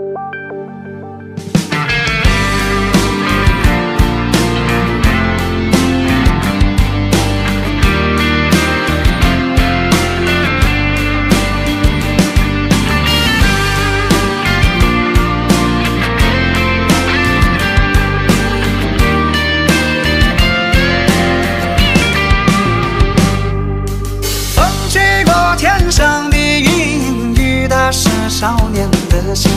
风吹过天上的云雨打湿少年的心。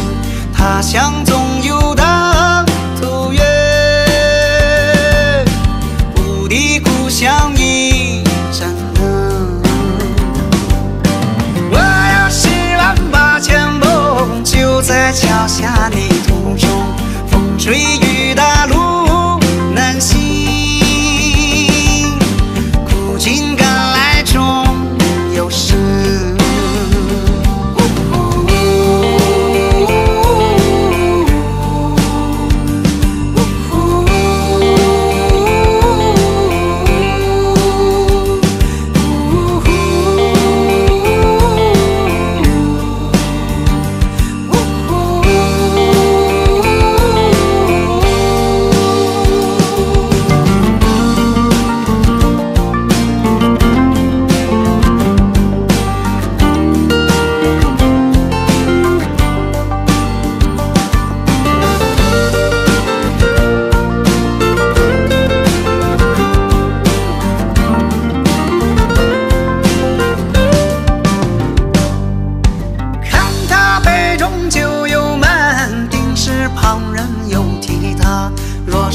他乡总有大投缘，不离故乡一盏灯。我有十万八千梦，就在脚下你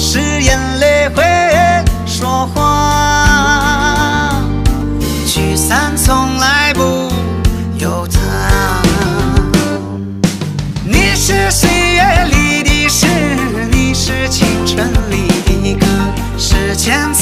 是眼泪会说话，聚散从来不由他。你是岁月里的诗，你是青春里的歌，是千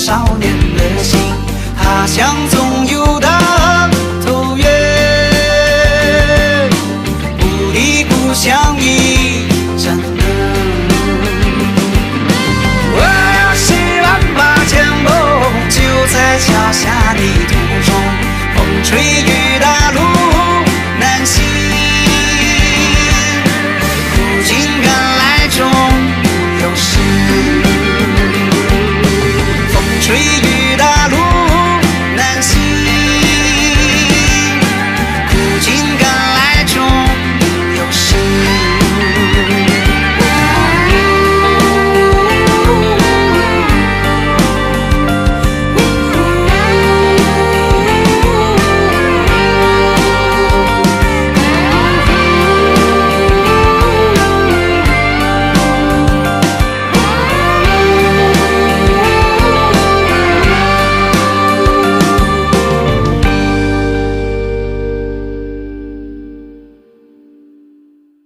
少年的心，他乡总有。